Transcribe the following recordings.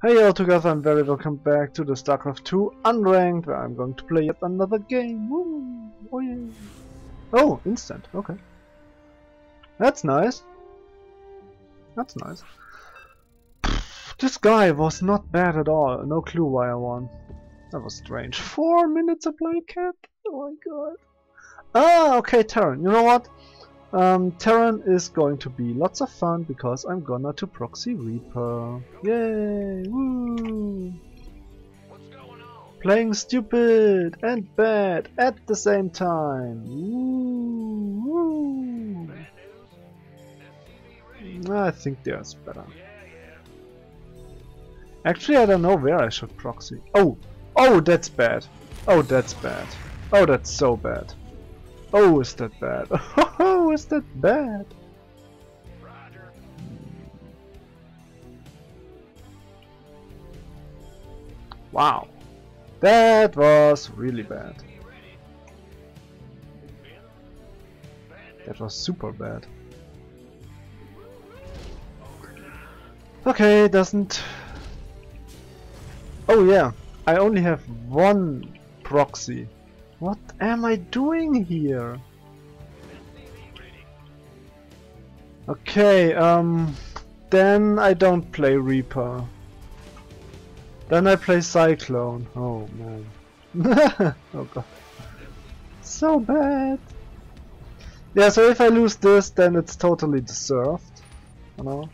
Hey all together and very welcome back to the StarCraft 2 Unranked where I'm going to play yet another game. Woo! Oh. Oh, instant, okay. That's nice. That's nice. This guy was not bad at all. No clue why I won. That was strange. Four minutes of play cap? Oh my god. Ah, okay, Terran. You know what? Um, Terran is going to be lots of fun because I'm gonna to proxy Reaper. Yay! Woo! Playing stupid and bad at the same time. Woo! Woo! I think there's better. Actually, I don't know where I should proxy. Oh! Oh, that's bad. Oh, that's bad. Oh, that's so bad. Oh, is that bad? Oh, is that bad? Wow. That was really bad. That was super bad. Okay, doesn't... Oh yeah, I only have one proxy. What am I doing here? Okay, um... Then I don't play Reaper. Then I play Cyclone. Oh man. oh god. So bad. Yeah, so if I lose this, then it's totally deserved. You know?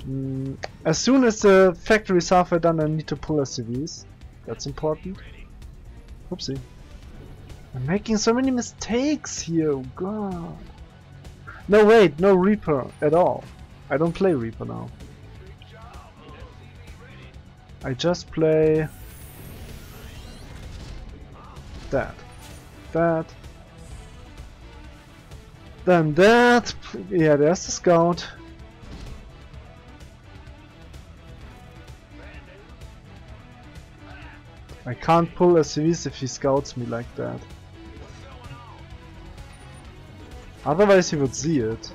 Mm, as soon as the factory is halfway done, I need to pull SCVs. That's important. Oopsie. I'm making so many mistakes here, oh god. No wait, no Reaper at all. I don't play Reaper now. I just play that, that, then that, yeah there's the scout. I can't pull SCVs if he scouts me like that. Otherwise he would see it.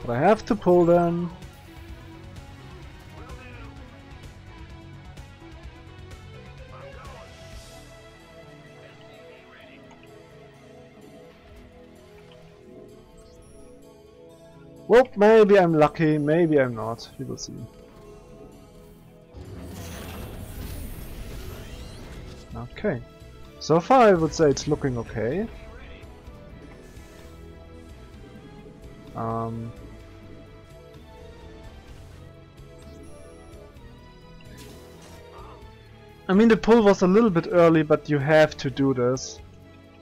But I have to pull them. Well, maybe I'm lucky, maybe I'm not. We will see. Okay. So far I would say it's looking okay. Um, I mean the pull was a little bit early, but you have to do this.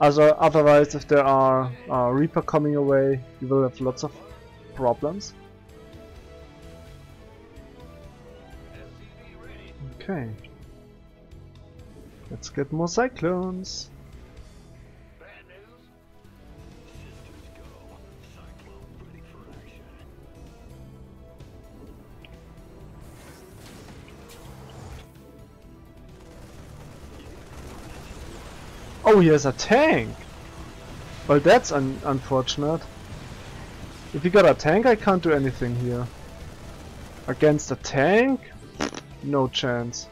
Other, otherwise, if there are uh, Reaper coming away, you will have lots of problems. Okay. Let's get more cyclones. Oh, he has a tank! Well, that's un unfortunate. If he got a tank, I can't do anything here. Against a tank? No chance.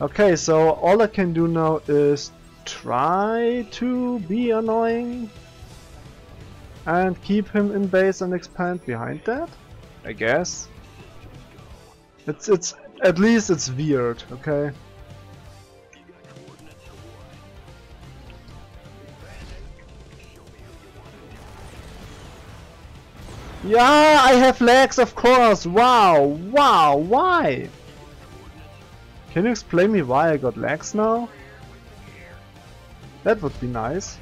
Okay, so all I can do now is try to be annoying and keep him in base and expand behind that, I guess. It's it's at least it's weird, okay? Yeah, I have legs, of course. Wow, wow, why? Can you explain me why I got legs now? That would be nice.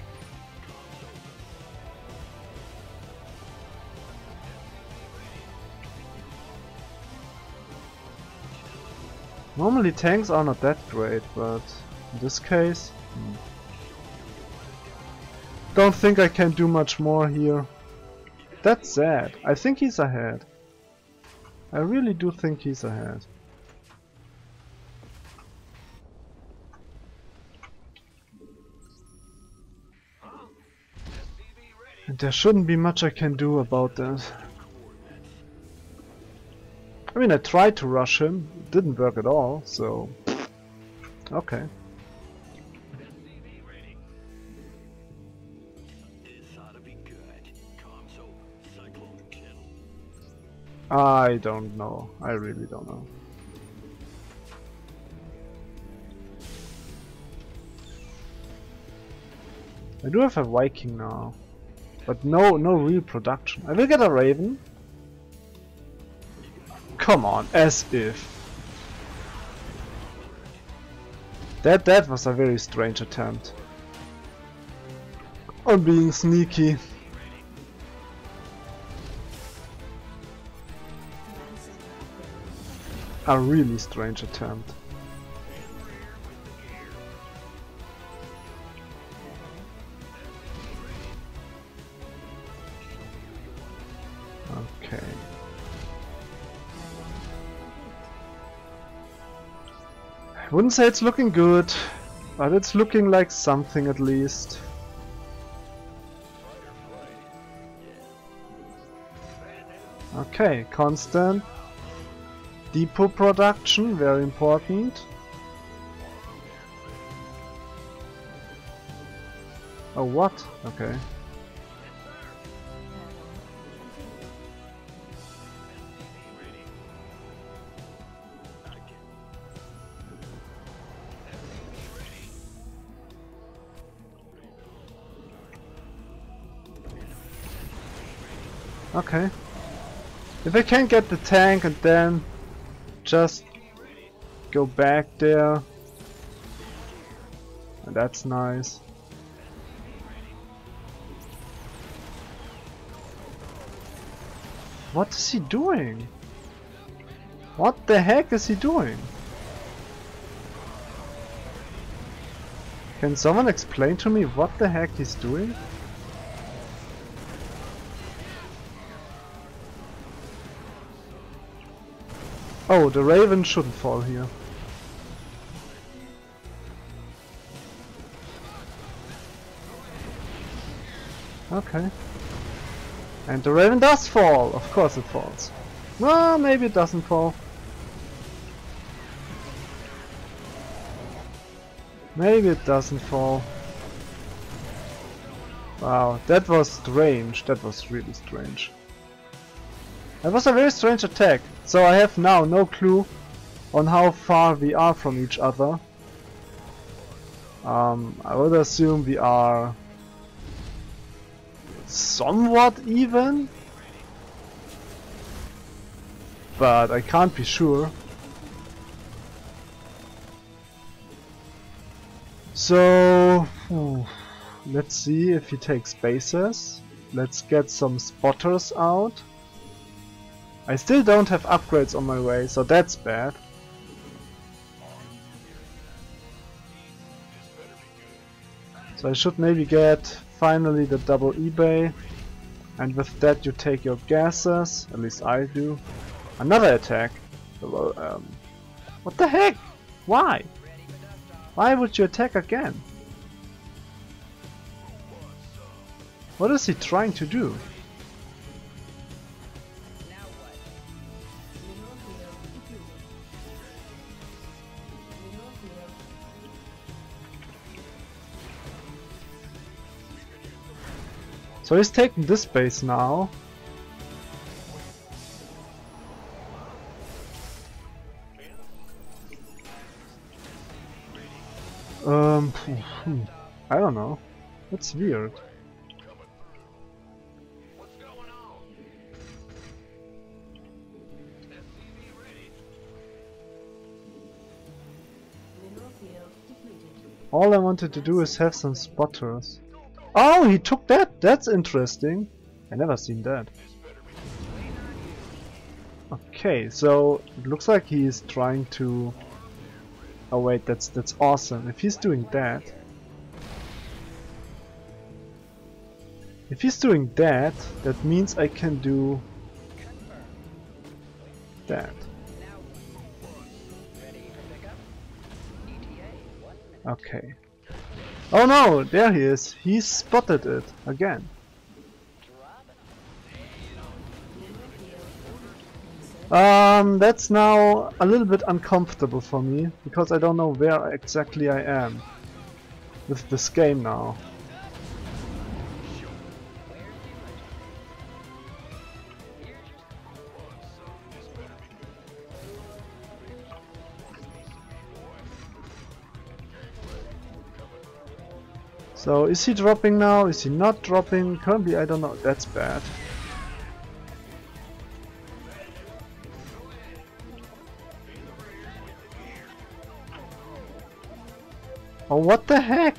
Normally tanks are not that great, but in this case... Hmm. Don't think I can do much more here. That's sad. I think he's ahead. I really do think he's ahead. There shouldn't be much I can do about that. I mean, I tried to rush him, it didn't work at all, so... Okay. I don't know. I really don't know. I do have a Viking now. But no no real production. I will get a Raven. Come on, as if. That that was a very strange attempt. On being sneaky. A really strange attempt. Okay. I wouldn't say it's looking good, but it's looking like something at least. Okay, constant. Depot production, very important. Oh, what? Okay. Okay. If I can't get the tank and then just go back there. And that's nice. What is he doing? What the heck is he doing? Can someone explain to me what the heck he's doing? Oh, the raven shouldn't fall here. Okay. And the raven does fall! Of course it falls. Well, maybe it doesn't fall. Maybe it doesn't fall. Wow, that was strange. That was really strange. That was a very strange attack. So I have now no clue on how far we are from each other. Um, I would assume we are somewhat even, but I can't be sure. So, let's see if he takes bases. Let's get some spotters out. I still don't have upgrades on my way, so that's bad. So I should maybe get finally the double eBay and with that you take your gases, at least I do. Another attack. Um, what the heck? Why? Why would you attack again? What is he trying to do? So he's taking this base now. Um, I don't know. That's weird. All I wanted to do is have some spotters. Oh, he took that? That's interesting. I never seen that. Okay, so it looks like he's trying to... Oh wait, that's that's awesome. If he's doing that... If he's doing that, that means I can do... That. Okay. Oh no, there he is. He spotted it again. Um, that's now a little bit uncomfortable for me, because I don't know where exactly I am with this game now. So is he dropping now? Is he not dropping? Currently I don't know. That's bad. Oh, what the heck?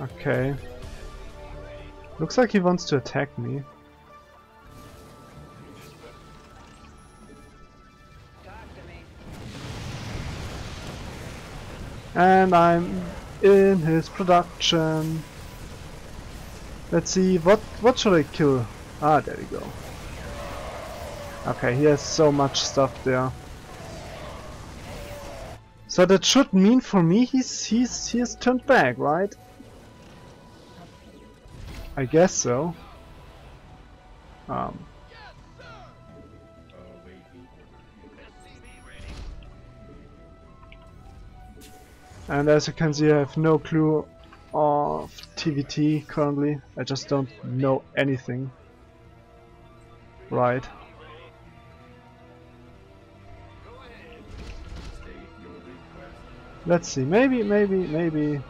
Okay. Looks like he wants to attack me. And I'm in his production. Let's see, what what should I kill? Ah, there we go. Okay, he has so much stuff there. So that should mean for me he's he's he's turned back, right? I guess so. Um. And as you can see I have no clue of TVT currently. I just don't know anything. Right. Let's see, maybe, maybe, maybe...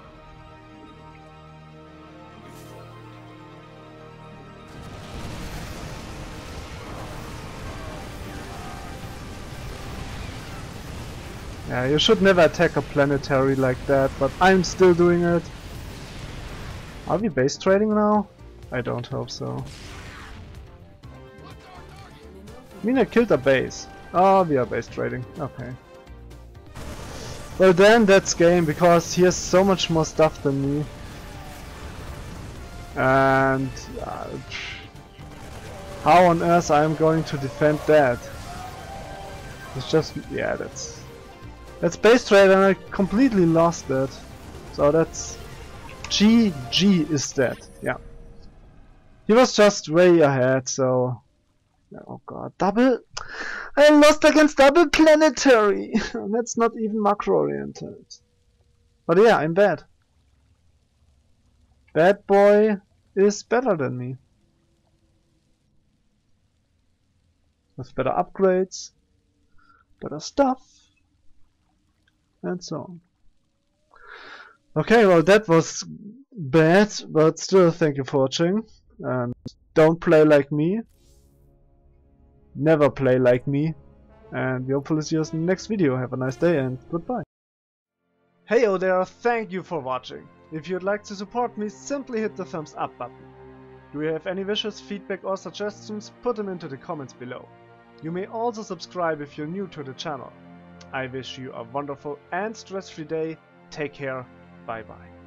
Yeah, you should never attack a planetary like that, but I'm still doing it. Are we base trading now? I don't hope so. I mean I killed a base. Oh, we are base trading. Okay. Well then, that's game, because he has so much more stuff than me. And... Uh, how on earth I am going to defend that? It's just... yeah, that's... That's base trade and I completely lost that. So that's... GG is dead, yeah. He was just way ahead, so... Oh god, double... I lost against double planetary. That's not even macro oriented. But yeah, I'm bad. Bad boy is better than me. With better upgrades, better stuff, and so on. Okay, well that was bad, but still thank you for watching. And don't play like me never play like me. And we hopefully see you in the next video. Have a nice day and goodbye. Hey there, thank you for watching. If you'd like to support me, simply hit the thumbs up button. Do you have any wishes, feedback or suggestions, put them into the comments below. You may also subscribe if you're new to the channel. I wish you a wonderful and stress-free day. Take care. Bye bye.